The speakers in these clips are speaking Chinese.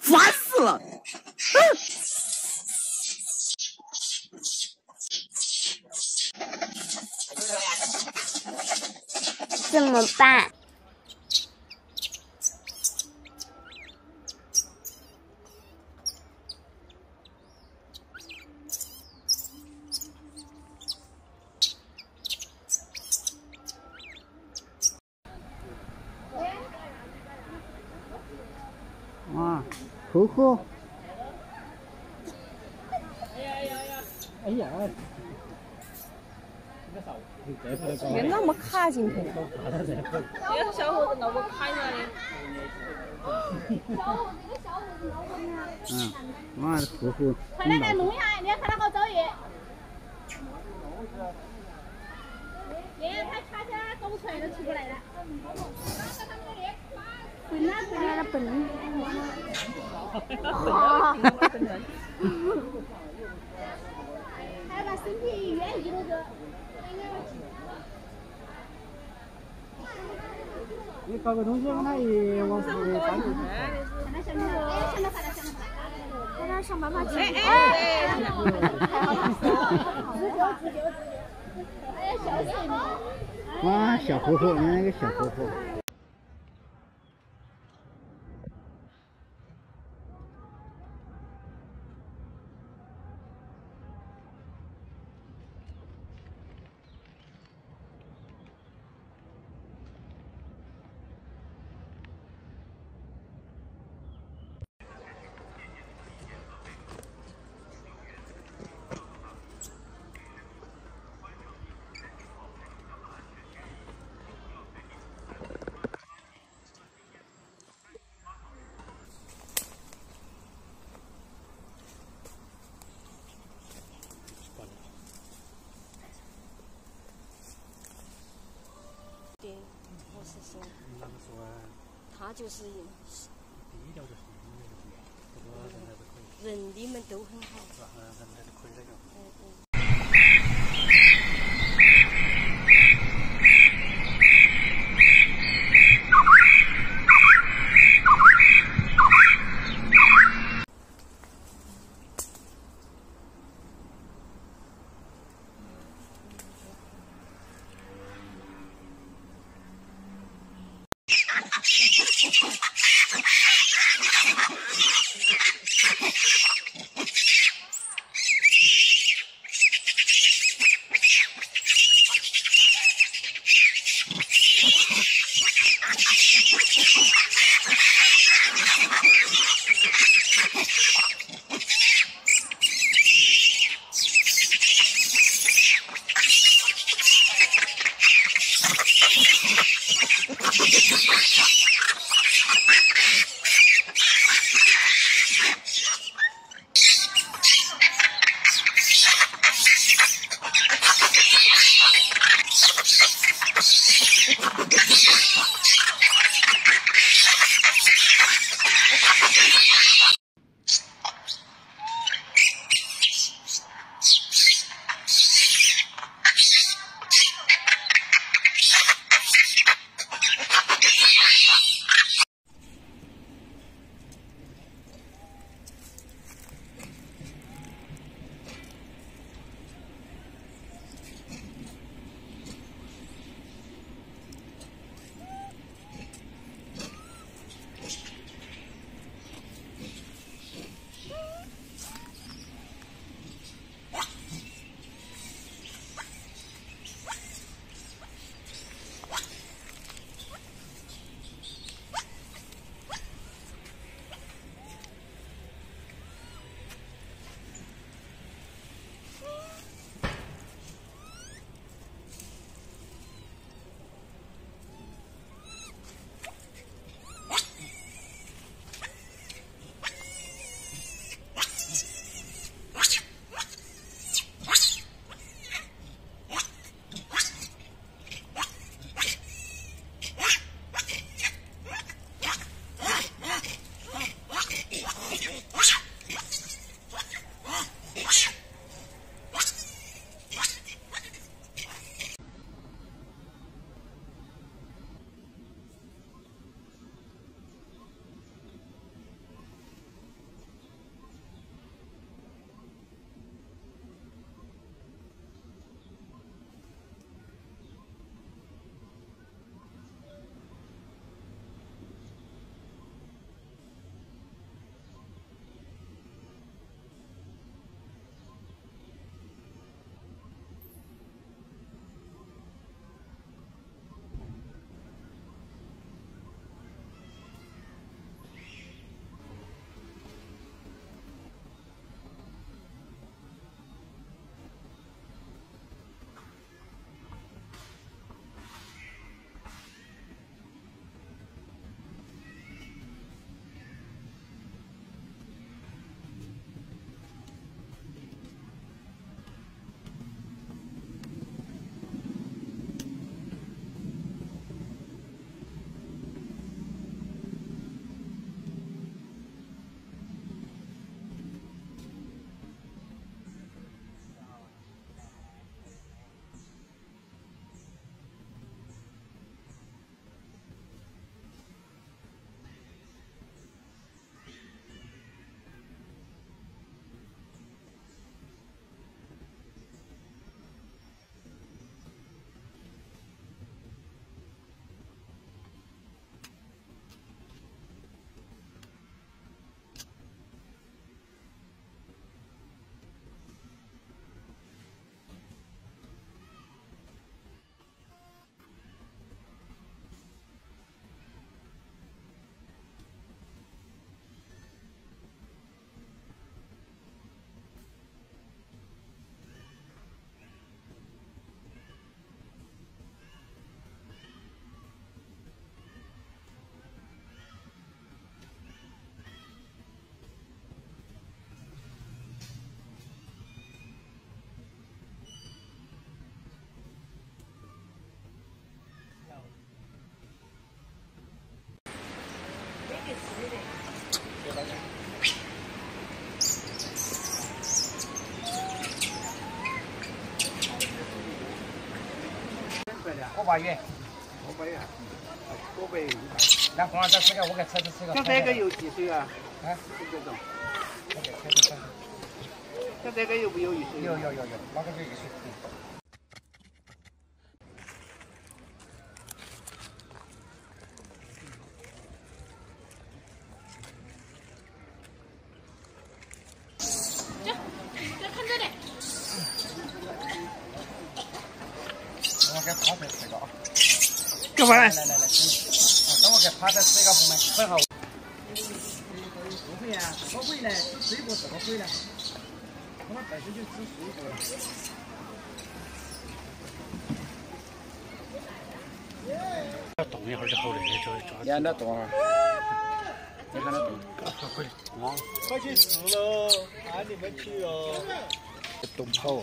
烦死了！怎么办？哇，婆婆，哎呀，别那么卡进去。这个小伙子那么卡着的。嗯，妈的，婆婆。快点来弄一下，你看他好造诣。耶，他卡起来走不出来都出不来了。笨哪笨哪笨。哈哈哈还要把身体远离那个。你搞个东西让他一往死里翻。在那想办法去。哎哎哎！自救自救自救！哎呀，笑死你！哇，小婆婆，你那个小婆婆。他就是低调就是人，你们都很好。五百元，五百元，五百一百。来红二再吃个，我给车子吃个。像这个有几岁啊？啊，就这种。我给车子吃个。像这个有没有一岁？有有有有，那个就一岁。我给趴着吃个啊！来来来，等我给趴着吃一个红梅，正好。不会啊，怎么会呢？吃水果怎么会呢？我们本身就吃水果的。要动一会儿就好了，就就让它动啊！你看它动。会啊。快去吃喽！喊你们去哦。动跑啊！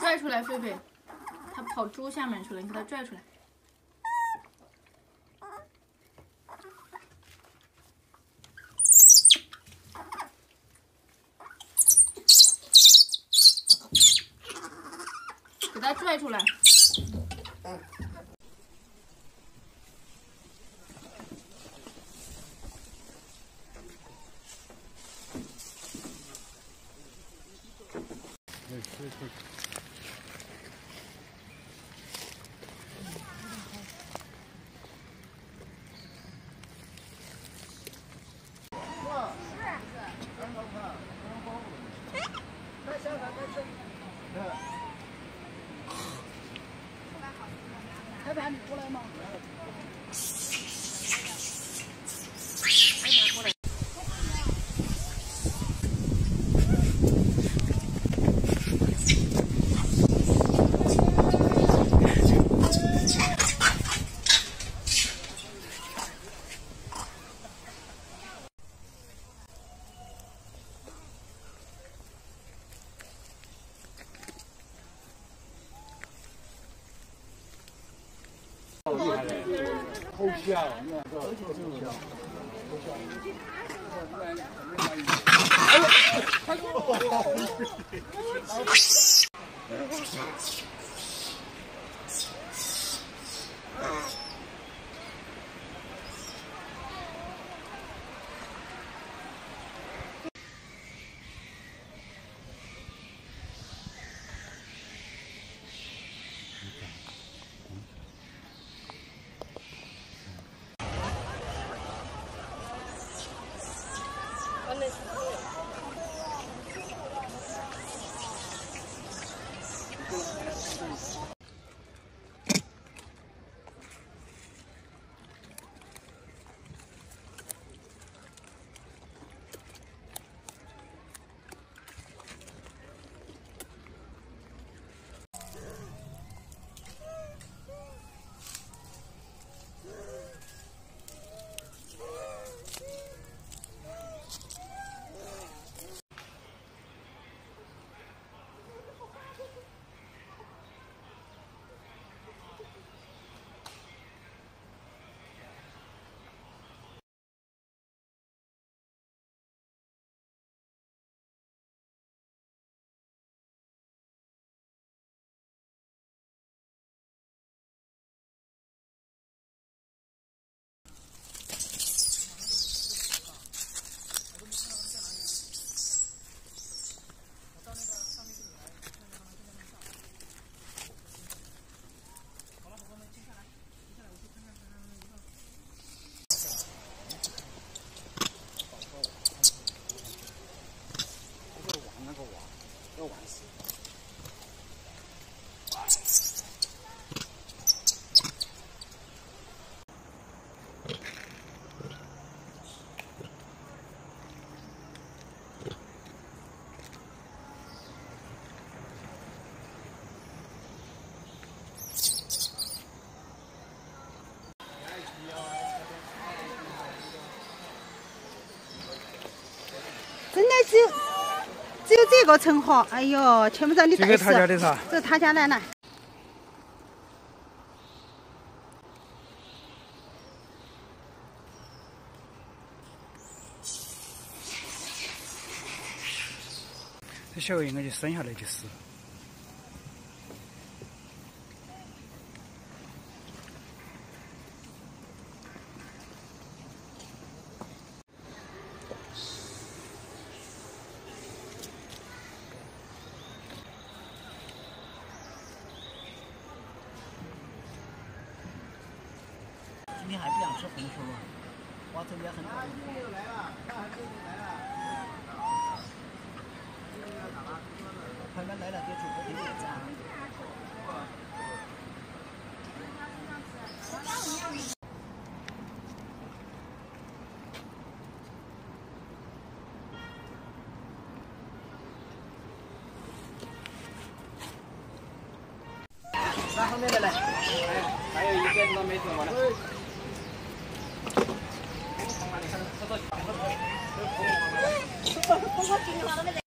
拽出来，狒狒，它跑猪下面去了，你给它拽出来。给它拽出来。老板你过来吗？好香，那个，偷笑，好香。哎呦，太好了！哈哈哈。真的只有只有这个成活，哎呦，全部让你这个带他家的噻，这是他家的来。这小孩应该就生下来就是。今天还不想吃红薯了，哇，这边很大。快慢来了，给主播点点赞。那后面的嘞，还有一个都没做完呢。我今天花了没得。